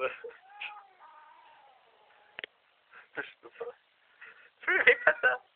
love it. Very better.